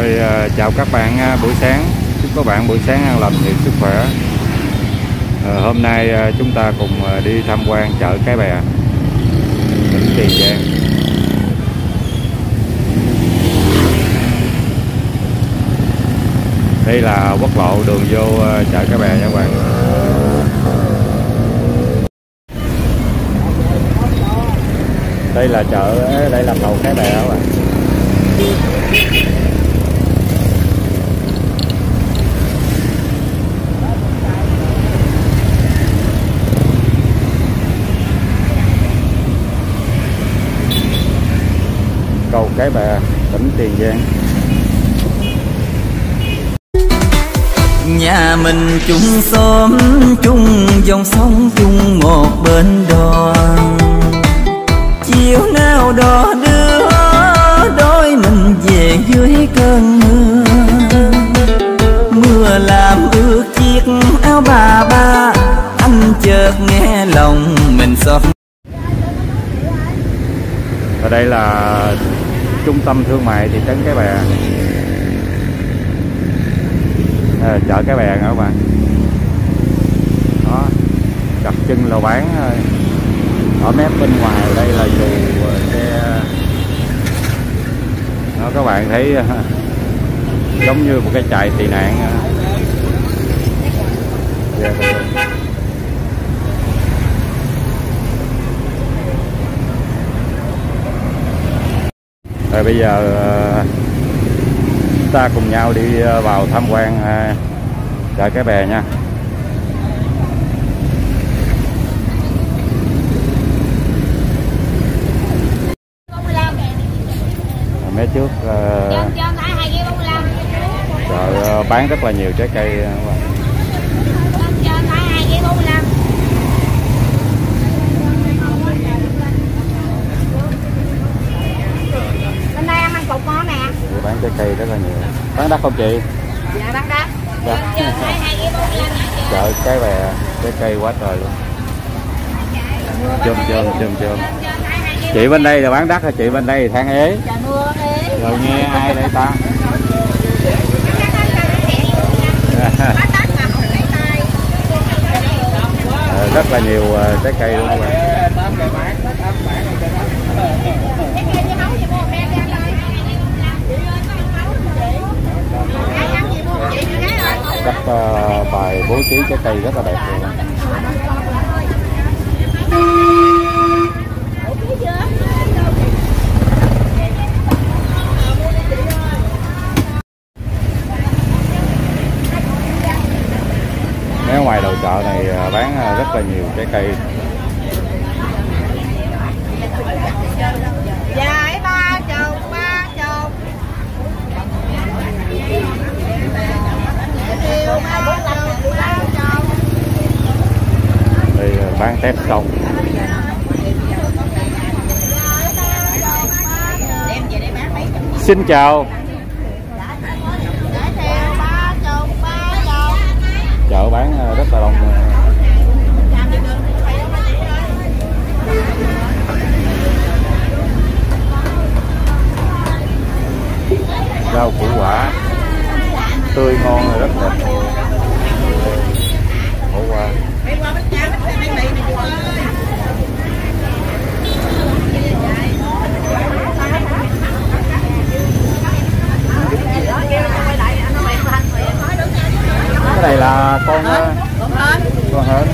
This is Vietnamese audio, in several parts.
Rồi, ờ, chào các bạn ờ, buổi sáng. Chúc các bạn buổi sáng an lành nhiều sức khỏe. À, hôm nay chúng ta cùng đi tham quan chợ cái bè tỉnh tiền giang. Đây là quốc lộ đường vô chợ cái bè nha các bạn. Đây là chợ đây là cầu cái bè các bạn cầu cái bè tỉnh tiền giang. Nhà mình chung xóm chung dòng sông chung một bên đò Chiều nào đò đưa đôi mình về dưới cơn mưa. Mưa làm ướt chiếc áo bà ba Anh chợt nghe lòng mình xót và đây là trung tâm thương mại thị trấn cái bè. À, chợ cái bè nè các bạn. Đó đặt chân là bán thôi ở mép bên ngoài đây là dù ờ, xe. Đó các bạn thấy giống như một cái trại tị nạn Yeah. Rồi bây giờ ờ, chúng ta cùng nhau đi ờ, vào tham quan ờ, chợ cái bè nha. Mấy trước ờ, Chân chân ai hai ghế 45 chợ ờ, bán rất là nhiều trái cây ờ, các bạn. Chân chân ai hai ghế 45 Bên đây ăn măng cục ngon nè Chị bán trái cây rất là nhiều. Bán đắt không chị? Dạ bác đắt Dạ. Chân chân ai hai ghế 45 Chợ cái bè trái cây quá trời luôn. Chôm chôm chôm chôm. Chị bên đây là bán đắt hả chị bên đây thì than ế. Mưa ế Rồi nghe ai đây ta? Ờ, rất là nhiều ờ, trái cây luôn các bạn các ờ, bài bố trí trái cây rất là đẹp luôn. Nếu ngoài đầu chợ này ờ, bán ờ, rất là nhiều trái cây. Dài ba chục ba chục Chiều ba chục ba chục đây bán tép xong xin chào. Chục chợ bán à, rất là đông. Rau củ quả tươi ngon rồi rất đẹp. Khổ qua. Cái này là con ờ, Còn hơn con hến.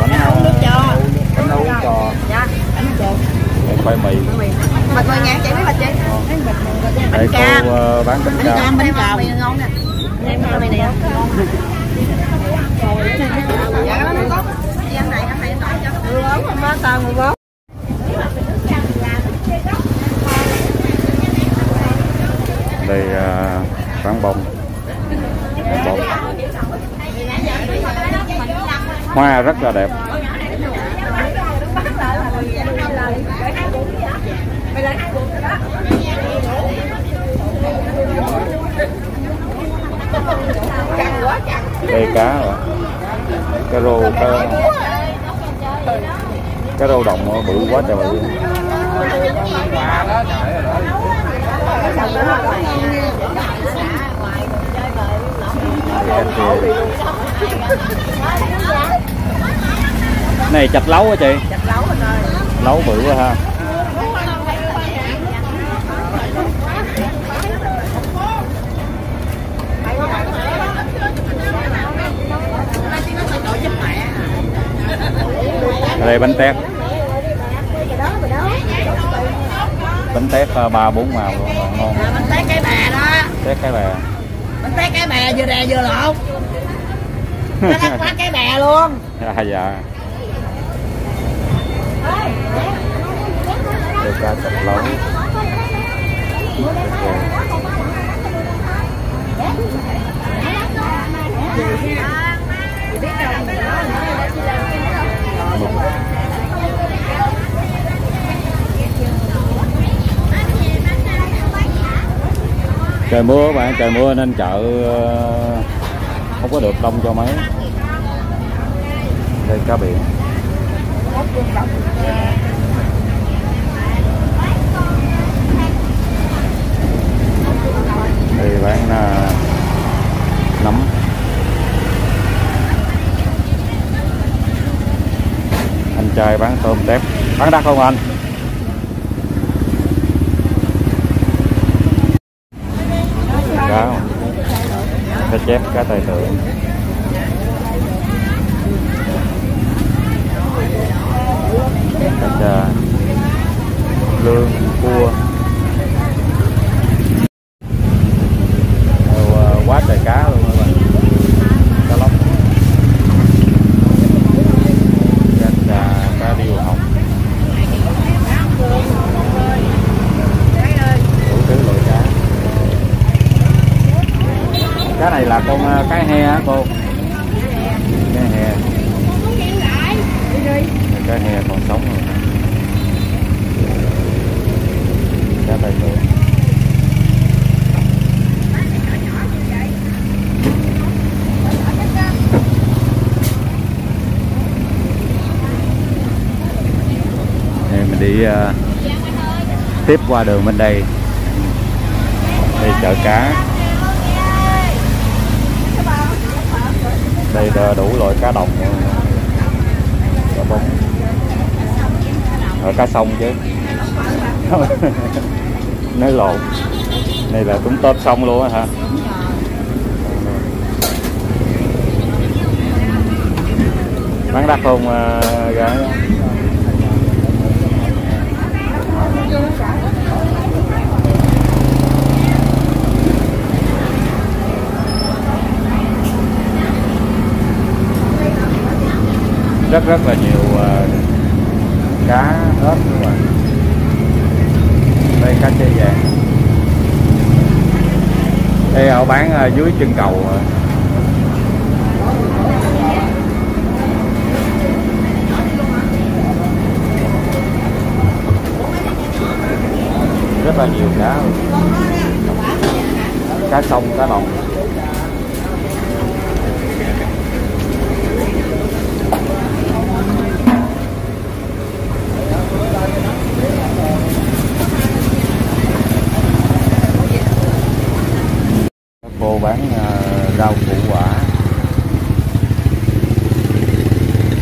Bánh ờ, cho. bánh ấu trò Dạ Bánh khoai mì Bạch 10 ngàn chị biết bạch chị đây cam. cô ờ, bán bánh cam bánh cào ngon nè. Em này nè. Ăn này bốn đây ờ, bán bông. Bán bông. Hoa rất là đẹp đây cá rồi cá rô cá cá rô đồng bự quá trời bự này chạch lấu hả chị? Chặt lấu anh ơi lấu bự quá ha đây bánh tét. Bánh tét ờ, ba bốn màu luôn ngon. À, bánh tét cái bè đó. Tét cái bè bánh tét cái bè vừa đè vừa lộn. Nó đắt quá cái bè luôn. À, dạ. Đây cá chạch lấu trời mưa bạn, trời mưa nên chợ ờ, không có được đông cho mấy. Đây, cá biển đây, bán là nấm. Anh trai bán tôm tép. Bán đắt không anh cá không? cá chép cá tài tượng cá trà lương cua Rồi, à, quá trời cá luôn các bạn cá lóc cá trà cá điêu hồng đủ thứ loại cá cá này là con à, cá he hả cô cá he cá he còn sống rồi cá tài tượng uh, tiếp qua đường bên đây. Đây chợ cá. Đây là đủ loại cá đồng. Cá bông. Ở cá sông chứ. Nói lộn. Đây là cũng tôm sông luôn á hả? Bán đắt không uh, ờ, gái rất rất là nhiều ờ, cá ếch các bạn đây, cá chê vàng. Đây, họ bán ờ, dưới chân cầu ờ. rất là nhiều cá. Cá sông, cá đồng Các cô bán ờ, rau củ quả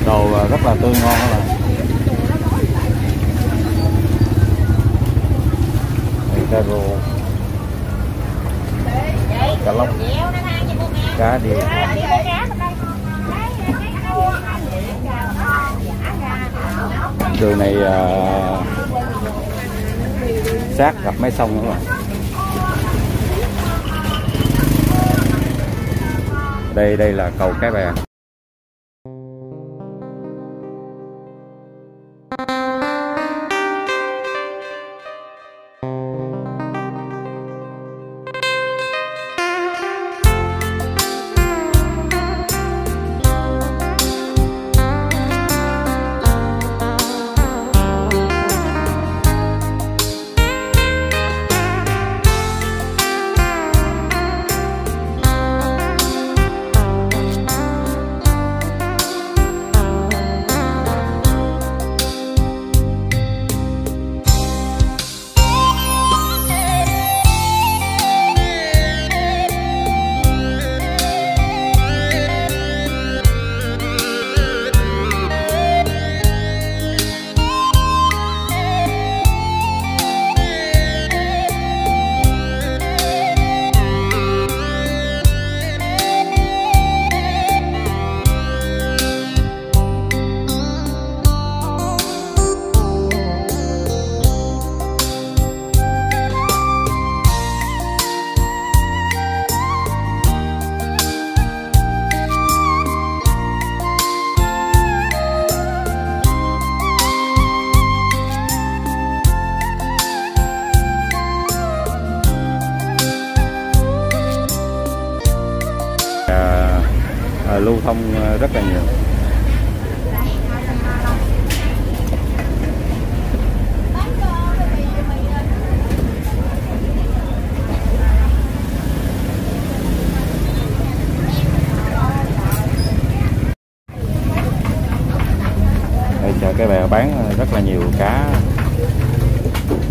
đồ ờ, rất là tươi ngon các bạn Đây, cá rô cá lóc cá điêu đường này uh, sát gặp máy sông các bạn đây đây là cầu cái bè. Thông ờ, rất là nhiều đây chợ cái bè bán rất là nhiều cá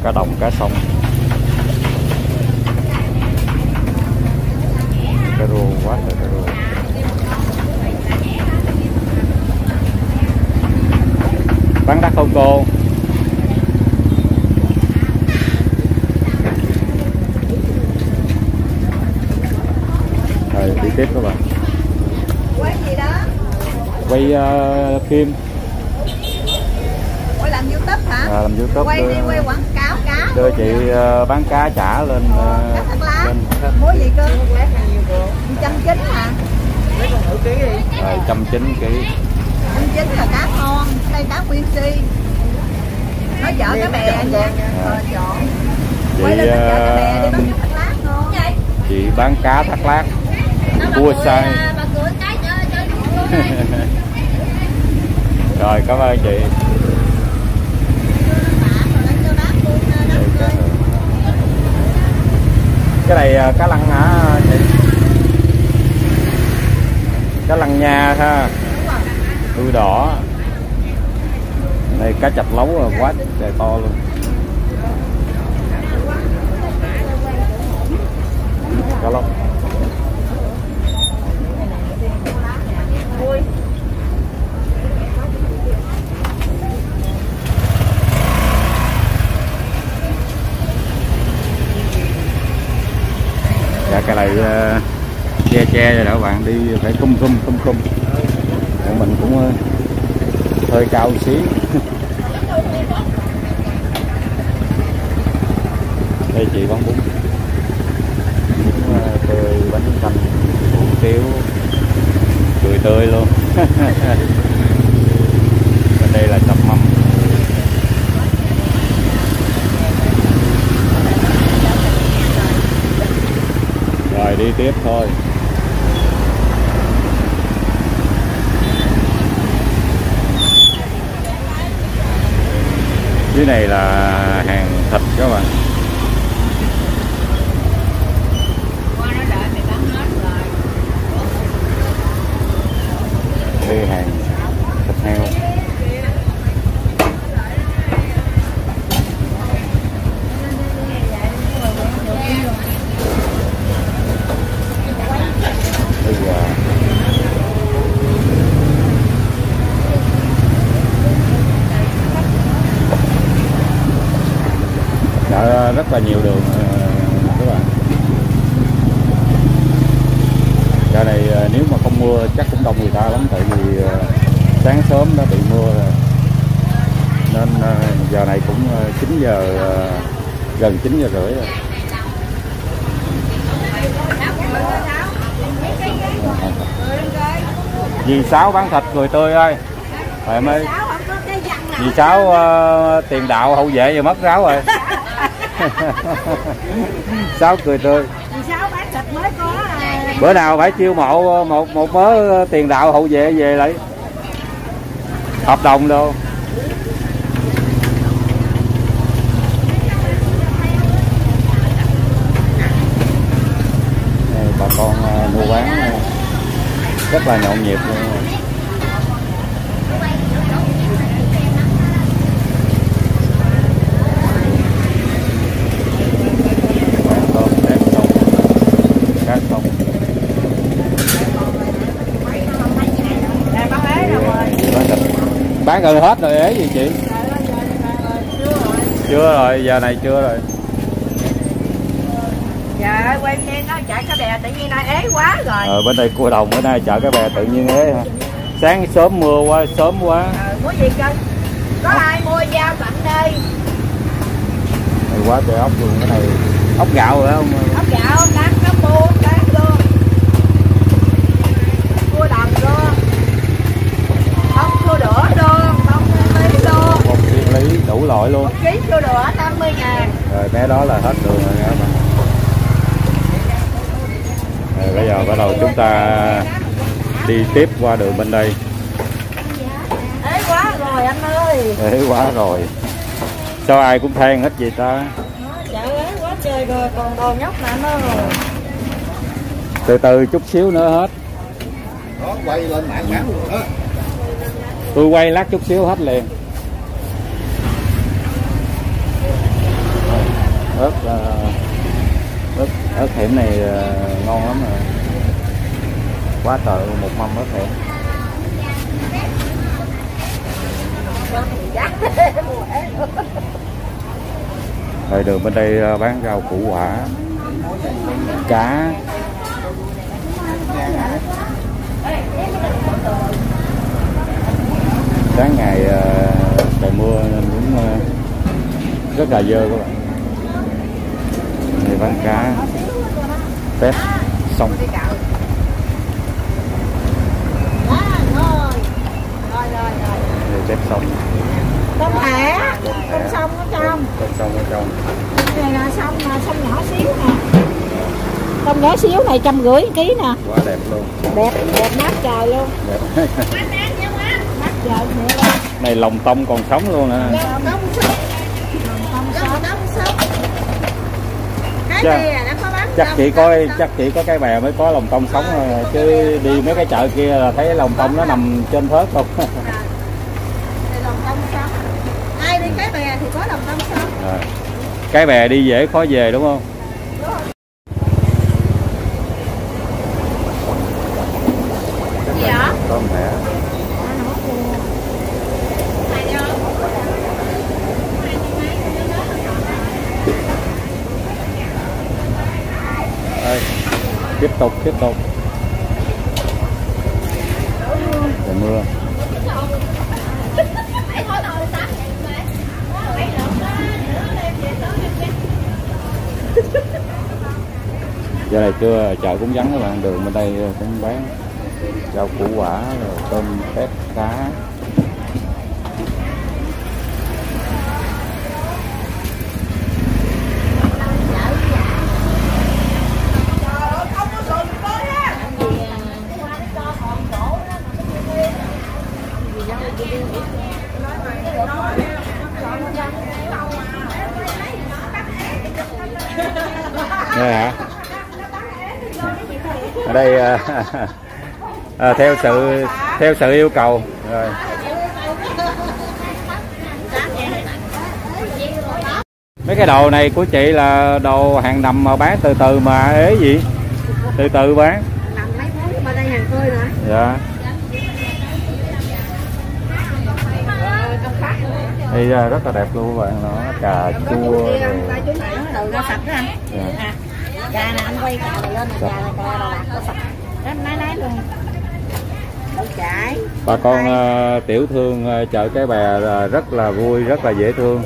cá đồng cá sông cá rô quá trời cá rô bán đắt không cô? Rồi đi tiếp các bạn. Quay gì đó quay uh, phim. Quay làm youtube hả? À, làm youtube quay đưa, đi quay quảng cáo cá. đưa chị uh, bán cá trả lên uh, cá lá. lên. Mua gì cơ? Trăm chín hả? Rồi trăm chín ký trăm chín là cá con đây cá nguyên si nó chở cái bè nha ờ, chọn chị quay lên chở cái bè đi bán cá thác lát ngon chị bán cá thác lát. Cua sai. rồi cảm ơn chị. Cá cái này à, cá lăng hả chị? Cá lăng nha ha đuôi đỏ. Đây cá chạch lấu là quá trời to luôn. Cá lóc. Dạ cái này uh, che che rồi đó bạn đi phải cung cung cung cung để mình cũng ờ, hơi cao một xí đây, chị bán bún. Bún ờ, tươi, bánh canh hủ tiếu. Cười tươi luôn. Bên đây là chọc mắm rồi, đi tiếp thôi. Dưới này là hàng thịt các bạn đây hàng thịt heo bây giờ chợ rất là nhiều đường ờ, các bạn chợ này ờ, nếu mà không mưa chắc cũng đông người ta lắm tại vì ờ, sáng sớm đã bị mưa rồi nên ờ, giờ này cũng ờ, 9 giờ ờ, gần 9 giờ rưỡi rồi sáu bán thịt người tươi ơi. Rồi em ơi dì sáu ờ, tiền đạo hậu vệ giờ mất ráo rồi. Sáu cười tươi. Vì mới à, bữa nào phải chiêu mộ một một mớ tiền đạo hậu vệ về lấy hợp đồng đâu bà con ờ, mua bán ờ, rất là nhộn nhịp luôn bán tôm tép sông cá sông nè bán ế rồi bán thịt bán gần hết rồi ế gì chị? Chưa rồi giờ này chưa rồi. Trời ơi, quay xe nó chạy cái bè tự nhiên nay ế quá rồi. Ờ bên đây cua đồng bữa nay chợ cái bè tự nhiên ế hả? Sáng sớm mưa quá sớm quá. Ờ, mua gì cơ? Có ai mua dao tặng đây? Này quá trời ốc luôn cái này ốc gạo rồi không Ốc gạo, bán cá bu, bán luôn Cua đồng luôn Không cua đũa luôn, không lý luôn lý đủ loại luôn. Một ký cua đũa 50 ngàn. Rồi bé đó là hết đường rồi các bạn. Rồi bây giờ bắt đầu chúng ta đi tiếp qua đường bên đây. Ế quá rồi anh ơi. Ế quá rồi. Sao ai cũng than hết vậy ta? Chợ ế quá trời rồi còn đồ nhóc nè rồi từ từ chút xíu nữa hết. Đó quay lên mạng bán luôn đó. Tôi quay lát chút xíu hết liền ớt ờ, ớt hiểm này ờ, ngon lắm rồi. Quá trời một mâm ớt hiểm rồi đường bên đây ờ, bán rau củ quả, cá. Sáng ngày ờ, trời mưa nên cũng rất là dơ các bạn. Thì bán cá tép xong. Rồi. Này tép xong. Tôm thẻ. Tôm sông ở trong tép xong ở trong Cái này là sông mà sông nhỏ xíu nè. Tôm nhỏ xíu này trăm rưỡi ký nè. Quá đẹp luôn. Đẹp đẹp mát trời luôn. Đẹp. Mát trời này lòng tông còn sống luôn nè Lòng tông sống. Lòng tông sống Cái có bán chắc chỉ có sống. chắc chỉ có cái bè mới có lòng tông sống thôi chứ đi mấy cái chợ kia là thấy lòng tông nó nằm trên thớt không Đây lòng tông sống Ai đi cái bè thì có lòng tông sống Rồi. cái bè đi dễ khó về đúng không Gì vậy? có một thẻ Đây, tiếp tục, tiếp tục. Trời mưa. Giờ này trưa chợ cũng vắng các bạn, đường bên đây cũng bán rau củ quả, rồi tôm tép cá Nghe hả? Ở đây à, theo sự theo sự yêu cầu rồi. Mấy cái đồ này của chị là đồ hàng nằm mà bán từ từ mà ế gì? Từ từ bán. Đây Dạ. Đây rất là đẹp luôn các bạn nó cà chua rồi. Đây chú này anh nè anh quay cà này lên nè này cà đầu bạc nó sạch Bà con ờ, tiểu thương ờ, chợ cái bè là rất là vui rất là dễ thương.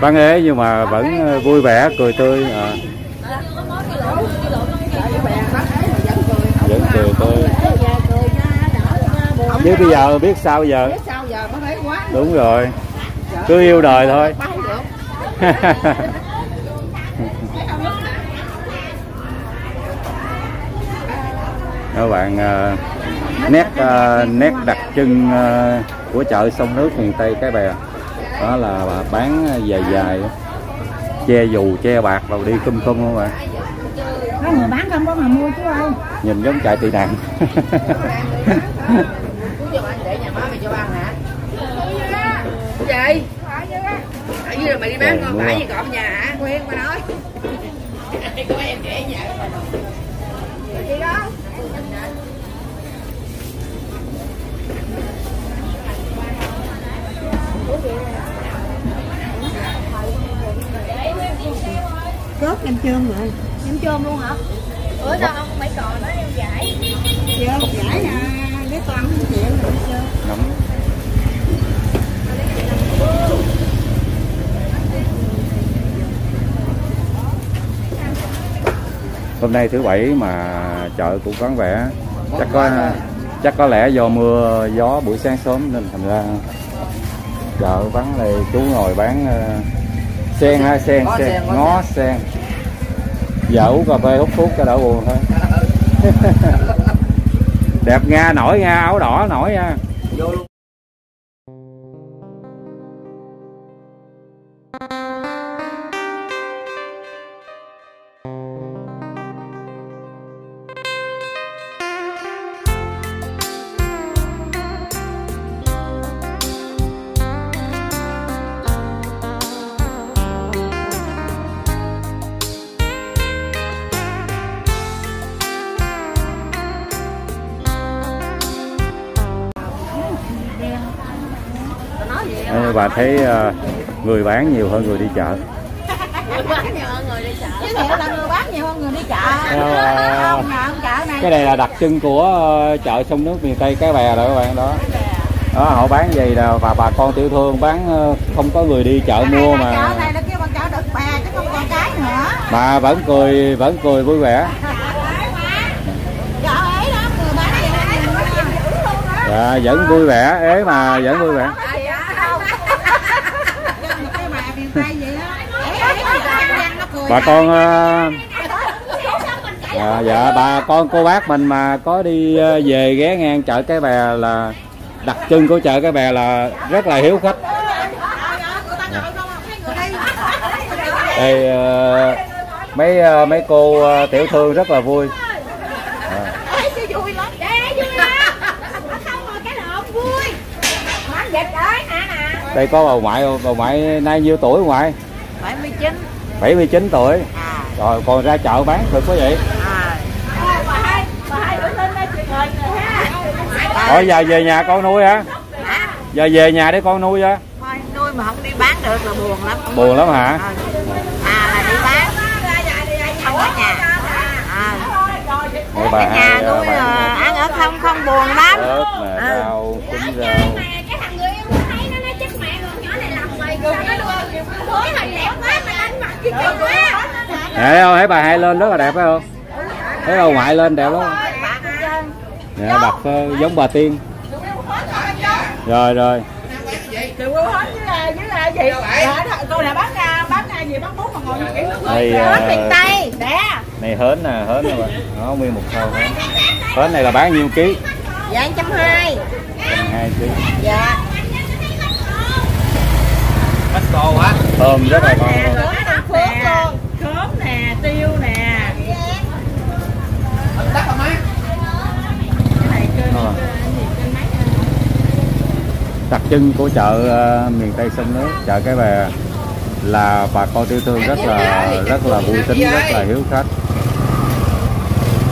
Bán ế nhưng mà vẫn ờ, vui vẻ cười tươi ờ, vẫn cười tươi. chứ bây giờ biết sao giờ? Đúng rồi. Cứ yêu đời thôi Bao được các bạn ờ, nét ờ, nét đặc trưng ờ, của chợ sông nước miền tây cái bè đó là bà bán dài dài che dù che bạc rồi đi khum khum không bạn Có người bán không có mà mua chú ơi nhìn giống chạy tị nạn để nhà má mày đi bán mưa. phải gì cọp nhà hả? Quen mà nói. Có em trẻ nhà. Chị đó. Cớp em trơn rồi Em chôm luôn hả? Bữa sao không mấy cò đó em giải. Trơn giải à Lấy con không chịu rồi nóng hôm nay thứ bảy mà chợ cũng vắng vẻ chắc có chắc có lẽ do mưa gió buổi sáng sớm nên thành ra chợ vắng này chú ngồi bán ờ, sen ha sen Ngó sen sen, ngó sen. giờ uống cà phê hút thuốc cho đỡ buồn thôi. Đẹp nha nổi nha áo đỏ nổi nha thấy ờ, người bán nhiều hơn người đi chợ. Là người bán nhiều hơn người đi chợ cái này là đặc trưng của ờ, chợ sông nước miền tây cái bè rồi các bạn đó. Đó họ bán gì là và bà con tiểu thương bán ờ, không có người đi chợ mua mà. Mà vẫn cười vẫn cười vui vẻ. Dạ, vẫn vui vẻ ế mà vẫn vui vẻ cái bà miền Tây vậy đó Ấy, ấy, người ta ăn nó cười bà con ờ, dạ, dạ bà con cô bác mình mà có đi ờ, về ghé ngang chợ cái bè là đặc trưng của chợ cái bè là rất là hiếu khách. Đây ờ, mấy ờ, mấy cô ờ, tiểu thương rất là vui. Nè? Đây có bà ngoại bà ngoại nay nhiêu tuổi ngoại 79 79 tuổi. À. Rồi còn ra chợ bán được có vậy? À. Bà Bà rồi giờ về nhà con nuôi hả? Giờ về nhà để con nuôi thôi nuôi mà không đi bán được là buồn lắm. Buồn lắm hả? À là đi bán. Không ở nhà. À. Bà ở nhà hai ờ, nuôi bán ờ, ăn ở không không buồn lắm. Ớt Ừ. rau trứng rau. Mà cái thằng người em thấy nó nói chết mẹ rồi nhỏ này làm mày. Rồi nó luôn Cái hình đẹp quá quá Thấy không? Thấy bà hai lên rất là đẹp phải không? Thấy bà ngoại lên đẹp lắm. Nè, đặt ờ, giống bà tiên. Rồi rồi. Dạ, à, à, Đây ờ, này hến nè, hến nè bà. Nó nguyên một thau hến. Hến này là bán nhiêu ký? dạ anh trăm hai hai ký. dạ Thơm rất là ngon luôn. khóm tăng phước luôn khóm nè tiêu nè Ờ. Đặc trưng của chợ ờ, miền Tây sông nước, chợ cái bè là bà con tiêu thương rất là rất là vui tính, rất là hiếu khách.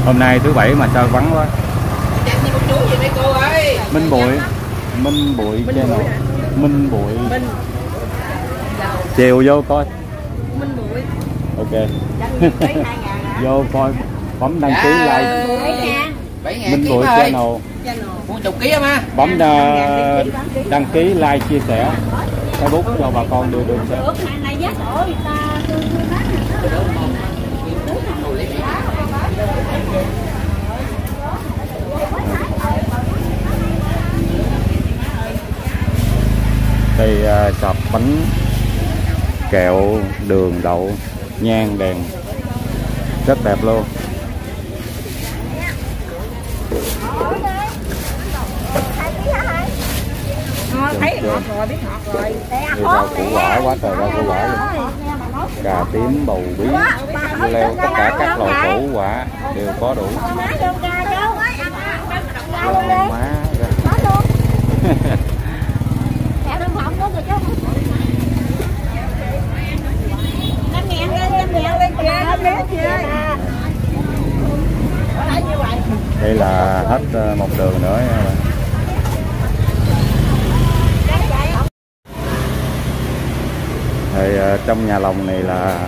Hôm nay thứ bảy mà sao vắng quá. Minh Bụi. Minh Bụi channel. Minh Bụi. Chiều vô coi. Minh bụi. Ok. Vô coi. Bấm đăng ký like Minh Bụi channel. Bốn chục ký mà Bấm ờ, đăng ký like chia sẻ. Facebook cho bà con đưa đường xem. Đây uh, sọt bánh Kẹo đường đậu Nhang đèn. Rất đẹp luôn Thôi, thấy ngọt rồi biết ngọt rồi. Rau củ quả quá trời rau củ quả luôn Cà tím, bầu bí, leo Tất cả các loại củ quả đều có đủ. Rau má đây là hết ờ, một đường nữa nha thì ờ, trong nhà lòng này là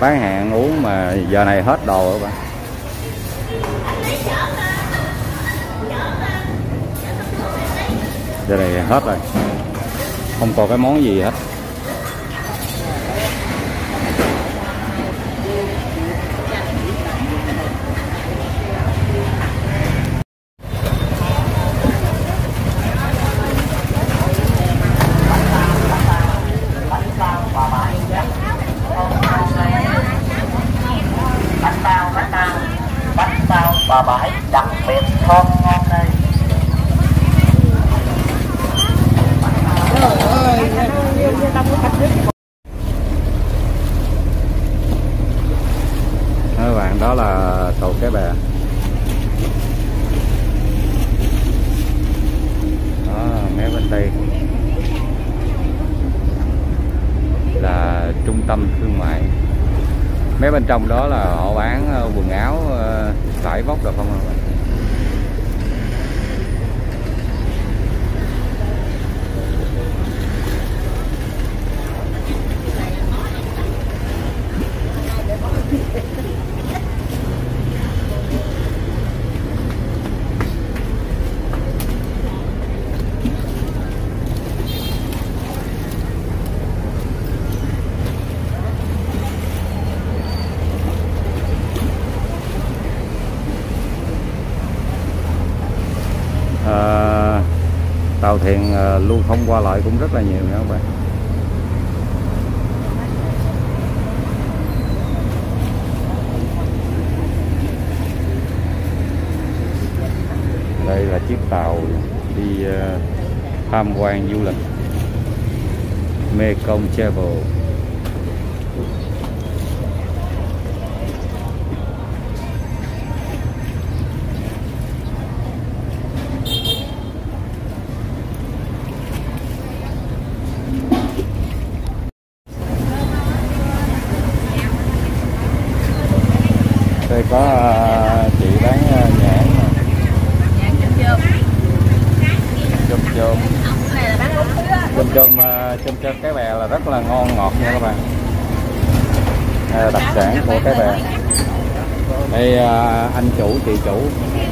bán hàng, uống mà giờ này hết đồ rồi bạn giờ này hết rồi. Không còn cái món gì hết. đặc biệt thơm ngon đây. Các bạn, đó là cầu cái bè. Đó, mé bên đây. Là trung tâm thương mại. Mé bên trong đó là họ bán ờ, quần áo ờ, vải vóc rồi không ạ à, tàu thuyền à, lưu thông qua lại cũng rất là nhiều nha các bạn. Đây là chiếc tàu đi à, tham quan du lịch Mekong Travel đây có à, chị bán à, nhãn nè Nhãn chôm chôm chôm chôm Cái này là bán út chôm chôm à, chôm chôm cái bè là rất là ngon ngọt nha các bạn đây là đặc sản của cái bè đây à, anh chủ chị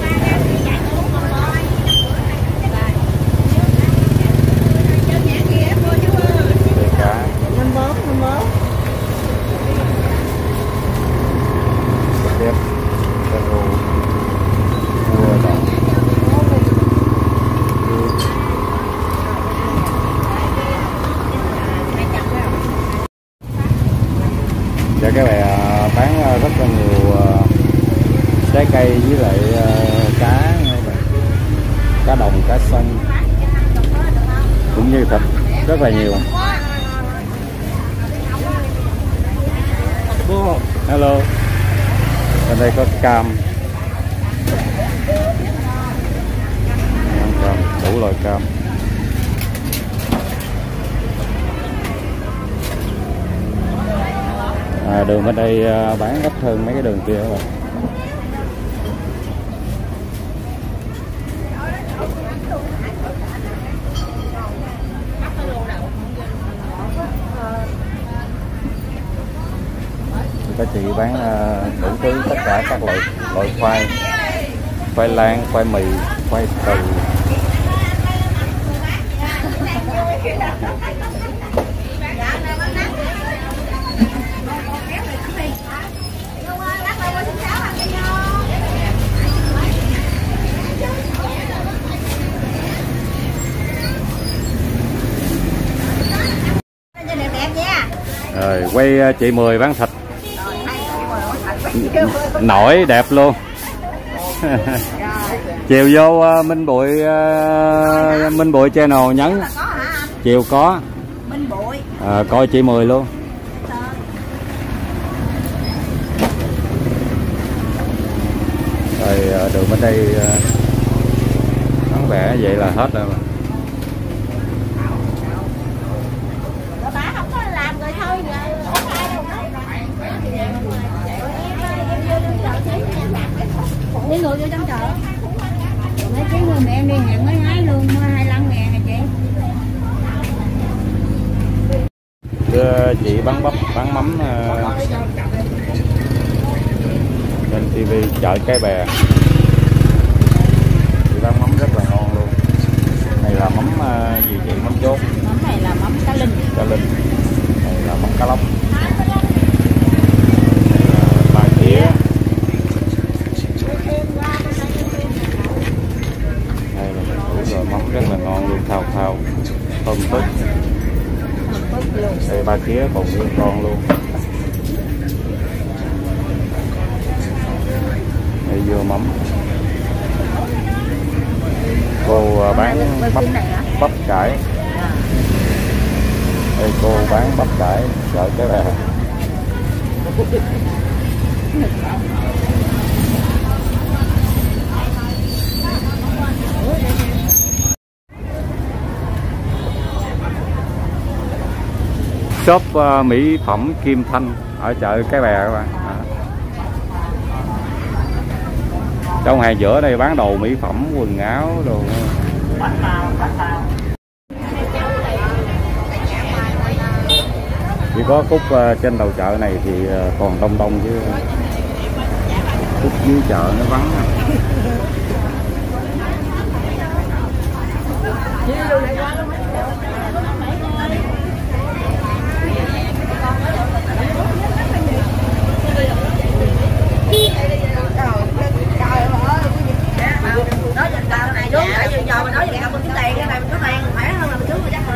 chủ đây cá Năm bốn, năm bốn tiếp cái rô cua đồng dạ cái này à, bán à, rất là nhiều à, trái cây với lại à, cá nha các bạn. cá đồng cá xanh cũng như thịt rất là nhiều hello bên đây có cam Ăn cam đủ loại cam thì ờ, bán ít hơn mấy cái đường kia các bạn các chị bán ờ, đủ thứ, tất cả các loại loại khoai khoai lang, khoai mì, khoai từ Cho đẹp đẹp nha rồi quay ờ, chị mười bán thịt. Nổi đẹp luôn. Chiều vô ờ, minh bụi ờ, minh bụi channel nhấn. Chiều có. Minh bụi à, coi chị mười luôn. Rồi đường bên đây vắng vẻ vậy là hết rồi. mà. Rồi bà không có làm rồi thôi giờ không ai đâu ngược vô trong chợ. Mấy ký người mẹ em đi hẹn mấy hái luôn mua 25 ngàn hả chị? Đưa chị bán bắp bán mắm à, trên tivi chợ cái bè. Chị bán mắm rất là ngon luôn. Này là mắm à, gì chị? Mắm chốt. Mắm này là mắm cá linh. Cá linh. Này là mắm cá lóc này là bà chĩa đây là một rồi mắm rất là ngon luôn thao thao thơm tức đây, ba khía, còn nguyên con luôn. Đây, dưa mắm. Cô à, bán bắp bắp cải. Đây, cô bán bắp cải chợ cái này shop uh, mỹ phẩm Kim Thanh ở chợ Cái Bè các bạn. À. trong hàng giữa đây bán đồ mỹ phẩm quần áo đồ. Chỉ có khúc uh, trên đầu chợ này thì uh, còn đông đông chứ. Khúc dưới chợ nó vắng. đúng tại vì giờ mình nói về mình kiếm tiền, cái này mình có tiền, khỏe hơn là mình trước mình chắc mình